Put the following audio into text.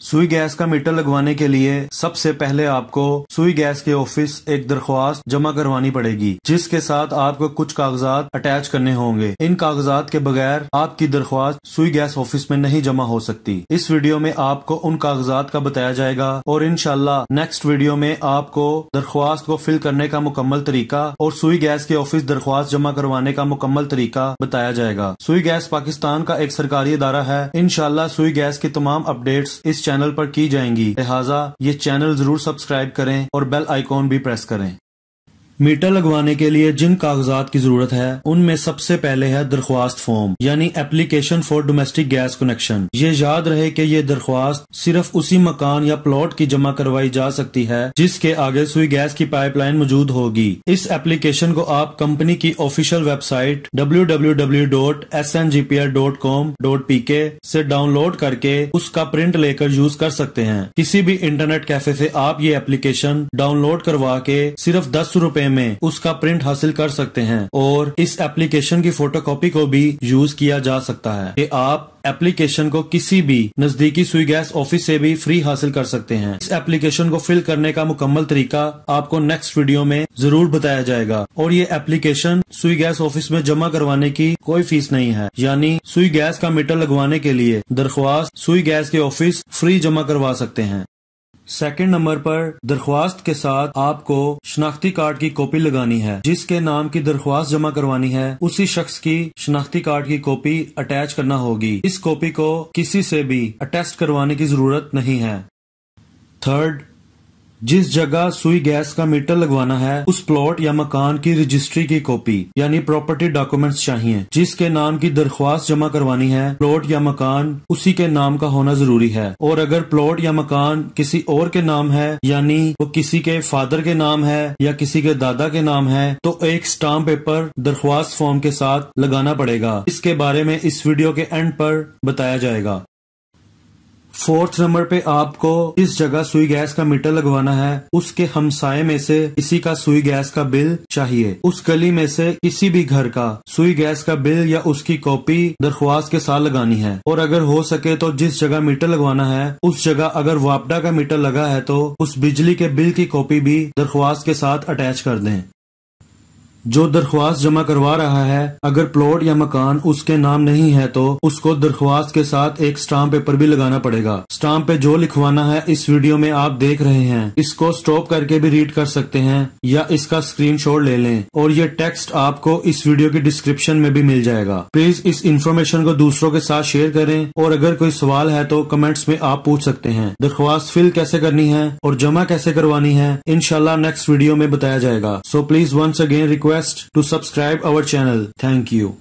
सुई गैस का मीटर लगवाने के लिए सबसे पहले आपको सुई गैस के ऑफ़िस एक दरख्वास्त जमा करवानी पड़ेगी, जिसके साथ आपको कुछ कागजात अटैच करने होंगे। इन कागजात के बगैर आपकी दरख्वास्त सुई गैस ऑफ़िस में नहीं जमा हो सकती। इस वीडियो में आपको उन कागजात का बताया जाएगा और इनशाला नेक्स्ट वीडियो में आपको दरख्वास्त को फिल करने का मुकम्मल तरीका और सुई गैस के ऑफ़िस दरख्वास्त जमा करवाने का मुकम्मल तरीका बताया जाएगा। सुई गैस पाकिस्तान का एक सरकारी इदारा है। इनशाला सुई गैस की तमाम अपडेट इस चैनल पर की जाएँगी। लिहाजा, ये चैनल ज़रूर सब्सक्राइब करें और बेल आइकॉन भी प्रेस करें। मीटर लगवाने के लिए जिन कागजात की ज़रूरत है, उनमें सबसे पहले है दरख्वास्त फॉर्म यानी application for domestic gas connection ये याद रहे कि ये दरख्वास्त सिर्फ़ उसी मकान या प्लॉट की जमा करवाई जा सकती है, जिसके आगे सुई गैस की पाइपलाइन मौजूद होगी। इस एप्लीकेशन को आप कंपनी की ऑफिशियल वेबसाइट www.sngpr.com.pk से डाउनलोड करके उसका प्रिंट लेकर यूज़ कर सकते हैं। किसी भी इंटरनेट कैफ़े से आप ये एप्लीकेशन डाउनलोड करवा के सिर्फ़ दस रूपए में उसका प्रिंट हासिल कर सकते हैं और इस एप्लीकेशन की फोटोकॉपी को भी यूज़ किया जा सकता है। कि आप एप्लीकेशन को किसी भी नजदीकी सुई गैस ऑफ़िस से भी फ्री हासिल कर सकते हैं। इस एप्लीकेशन को फिल करने का मुकम्मल तरीका आपको नेक्स्ट वीडियो में ज़रूर बताया जाएगा। और ये एप्लीकेशन सुई गैस ऑफ़िस में जमा करवाने की कोई फ़ीस नहीं है। यानी सुई गैस का मीटर लगवाने के लिए दरख्वास्त सुई गैस के ऑफ़िस फ्री जमा करवा सकते हैं। सेकंड नंबर पर, दरख्वास्त के साथ आपको शनाख्ती कार्ड की कॉपी लगानी है, जिसके नाम की दरख्वास्त जमा करवानी है। उसी शख्स की शनाख्ती कार्ड की कॉपी अटैच करना होगी। इस कॉपी को किसी से भी अटेस्ट करवाने की ज़रूरत नहीं है। थर्ड जिस जगह सुई गैस का मीटर लगवाना है, उस प्लॉट या मकान की रजिस्ट्री की कॉपी यानी प्रॉपर्टी डॉक्यूमेंट्स चाहिए, जिसके नाम की दरख्वास्त जमा करवानी है, प्लॉट या मकान, उसी के नाम का होना ज़रूरी है। और अगर प्लॉट या मकान किसी और के नाम है, यानी वो किसी के फादर के नाम है, या किसी के दादा के नाम है तो एक स्टाम्प पेपर दरख्वास्त फॉर्म के साथ लगाना पड़ेगा। इसके बारे में इस वीडियो के एंड पर बताया जाएगा। फोर्थ नंबर पे आपको इस जगह सुई गैस का मीटर लगवाना है। उसके हमसाए में से किसी का सुई गैस का बिल चाहिए। उस गली में से किसी भी घर का सुई गैस का बिल या उसकी कॉपी दरख्वास्त के साथ लगानी है। और अगर हो सके तो जिस जगह मीटर लगवाना है, उस जगह अगर वापडा का मीटर लगा है तो उस बिजली के बिल की कॉपी भी दरख्वास्त के साथ अटैच कर दें। जो दरख्वास्त जमा करवा रहा है, अगर प्लॉट या मकान उसके नाम नहीं है तो उसको दरख्वास्त के साथ एक स्टाम्प पेपर भी लगाना पड़ेगा। स्टाम्प पे जो लिखवाना है, इस वीडियो में आप देख रहे हैं। इसको स्टॉप करके भी रीड कर सकते हैं, या इसका स्क्रीनशॉट ले लें, और ये टेक्स्ट आपको इस वीडियो की डिस्क्रिप्शन में भी मिल जाएगा। प्लीज़ इस इन्फॉर्मेशन को दूसरों के साथ शेयर करें, और अगर कोई सवाल है तो कमेंट्स में आप पूछ सकते हैं। दरख्वास्त फिल कैसे करनी है, और जमा कैसे करवानी है इनशाला नेक्स्ट वीडियो में बताया जाएगा। So please once again request request to subscribe our channel. Thank you.